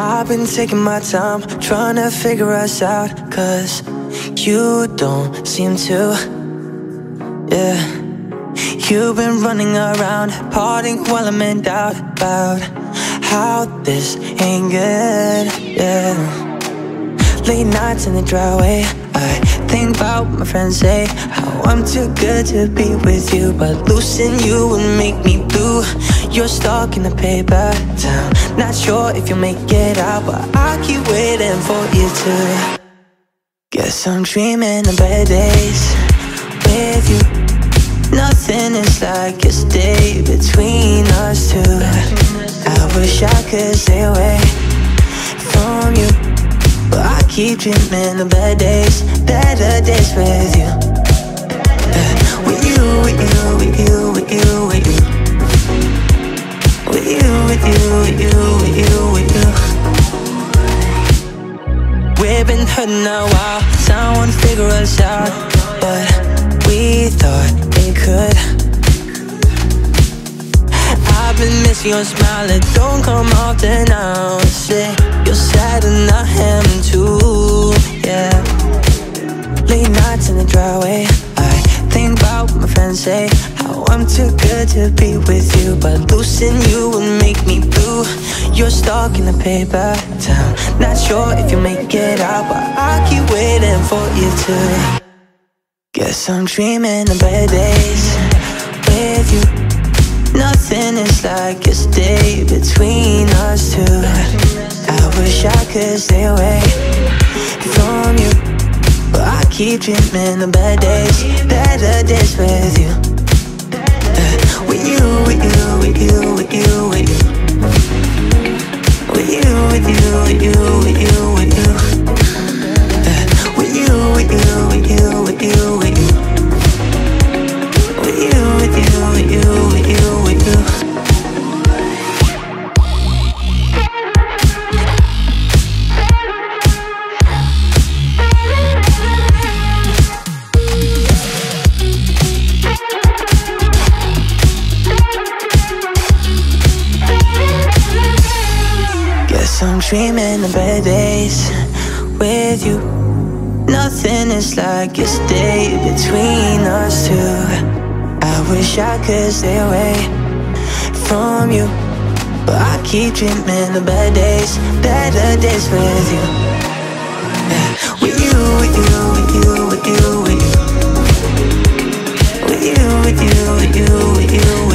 I've been taking my time trying to figure us out Cause you don't seem to, yeah. You've been running around, partying while I'm in doubt About how this ain't good, yeah Late nights in the driveway. I think about what my friends say How I'm too good to be with you But losing you would make me blue. You're stuck in a paper town. Not sure if you'll make it out But I keep waiting for you to Guess I'm dreaming of better days With you. Nothing is like yesterday between us two. I wish I could stay away keep dreaming of better days Better days with you. With you, with you, with you, with you, with you. With you, with you, with you, with you, with you. We've been hurting a while Someone I've been missing your smile. It don't come often now Say. You're sad and I am too Yeah. Late nights in the driveway. I think about what my friends say. How I'm too good to be with you But losing you would make me blue. You're stuck in a paper town. Not sure if you'll make it out But I keep waiting for you to Guess I'm dreaming of better days With you Is like yesterday between us two. I wish I could stay away from you But I keep dreaming of bad days Better days with you. Yeah, With you, with you, with you, with you, with you. With you, with you, with you, with you, Guess I'm dreaming of better days with you. Nothing is like yesterday between us two. I wish I could stay away from you. But I keep dreaming of better days, better days with you. Yeah. With you, with you, with you, with you, with you. With you, with you, with you, with you.